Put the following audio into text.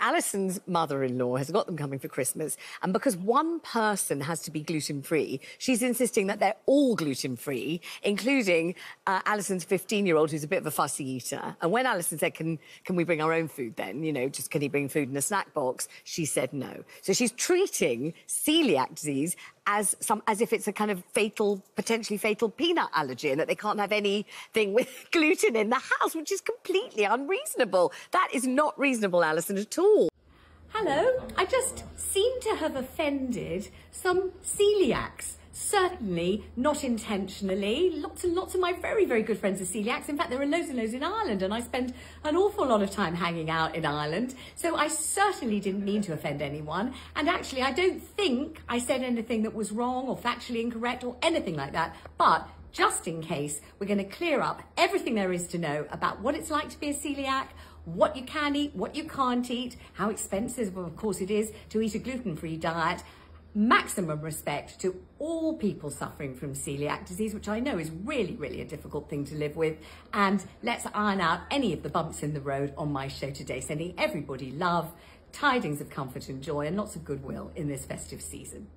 Alison's mother-in-law has got them coming for Christmas, and because one person has to be gluten-free, she's insisting that they're all gluten-free, including uh, Alison's 15-year-old, who's a bit of a fussy eater. And when Alison said, "Can can we bring our own food then? You know, just can he bring food in a snack box?" She said no. So she's treating celiac disease as some as if it's a kind of fatal, potentially fatal peanut allergy, and that they can't have anything with gluten in the house, which is completely unreasonable. That is not reasonable, Alison, at all. Hello, I just seem to have offended some celiacs. Certainly not intentionally. Lots and lots of my very, very good friends are celiacs. In fact, there are loads and loads in Ireland, and I spend an awful lot of time hanging out in Ireland. So I certainly didn't mean to offend anyone. And actually, I don't think I said anything that was wrong or factually incorrect or anything like that. But just in case, we're going to clear up everything there is to know about what it's like to be a celiac, what you can eat, what you can't eat, how expensive, of course, it is to eat a gluten-free diet, maximum respect to all people suffering from celiac disease, which I know is really, really a difficult thing to live with. And let's iron out any of the bumps in the road on my show today, sending everybody love, tidings of comfort and joy, and lots of goodwill in this festive season.